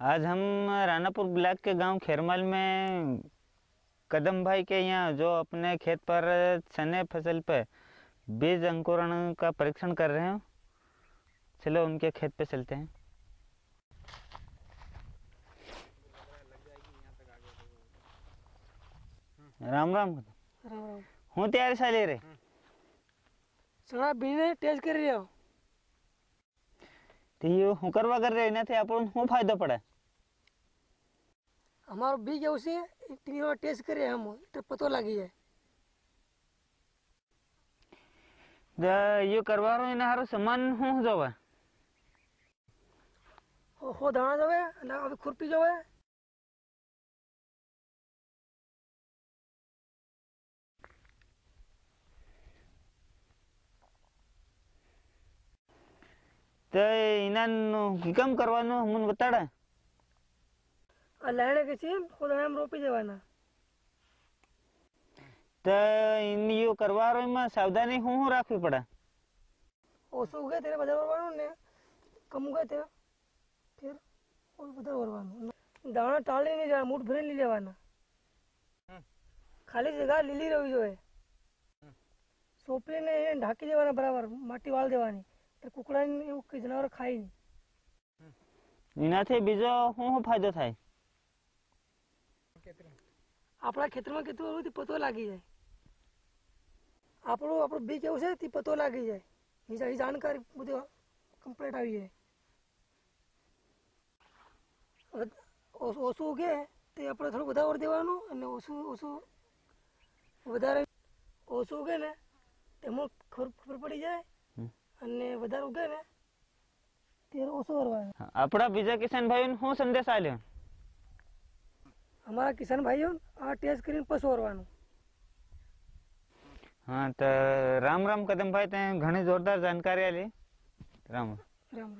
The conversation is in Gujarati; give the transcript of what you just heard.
आज हम रानापुर ब्लॉक के गाँव खेरमल में कदम भाई के यहाँ जो अपने खेत पर चने फ़सल पे बीज अंकुरण का परीक्षण कर रहे हैं। चलो उनके खेत पे चलते हैं। राम राम। राम राम। हूँ तैयार साले रे। सड़ा बीज तेज कर रही हो। તો હું કરવા કરે એનાથી આપણને શું ફાયદો પડે. અમારો બી એવું છે એ ટીવીમાં ટેસ્ટ કરીએ આમ તો પતો લાગી જાય. એ કરવાનું એના હારો સમાન શું જોવે? હો હો દાણા જોવે અને હવે ખુરપી જોવે. તો એના કેમ કરવાનું મને બતાડે આ લાઈને કે છે હો દાણા એમ રોપી દેવાના તો એની એ કરવાનો એમાં સાવધાની શું શું રાખવી પડે ઓછું ઉગે ત્યારે વધારે વરવાનું ને કમ ઉગે ત્યારે ફેર ઓછું વધારે વરવાનું દાણા ટાળી નહીં જવાના મૂઠ ભરી નહીં લેવાના ખાલી જગ્યા લીલી રહેવી જોઈએ સોંપીને એને ઢાંકી દેવાના બરાબર માટી વાળ દેવાની એટલે કુકડાને એવું કંઈ જનાવર ખાય નહીં. એનાથી બીજો શું શું ફાયદો થાય? આપણા ખેતરમાં કેટલું તે પતો લાગી જાય. આપણું આપણું બી કેવું છે તે પતો લાગી જાય. એ જાણકારી બધી કમ્પ્લીટ આવી જાય. ઓછું ઉગે તે આપણે થોડું વધારે દેવાનું અને ઓછું ઓછું વધારે ઓછું ઉગે ને તેમાં ખબર પડી જાય. અને વધારે ઉગે ને ત્યારે ઓછો વરવાનું આપણા બીજા કિસાન ભાઈઓને શું સંદેશ આલ્યો અમારા કિસાન ભાઈઓ આ ટેસ્ટ કરીને પછી વરવાનું હા તો રામ રામ કદમભાઈ તે ઘણી જોરદાર જાણકારી આલી રામ. રામ રામ.